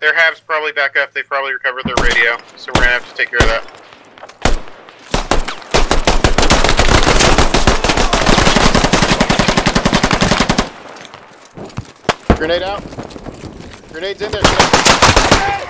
Their hab's probably back up. They probably recovered their radio, so we're gonna have to take care of that. Grenade out. Grenades in there. Grenade.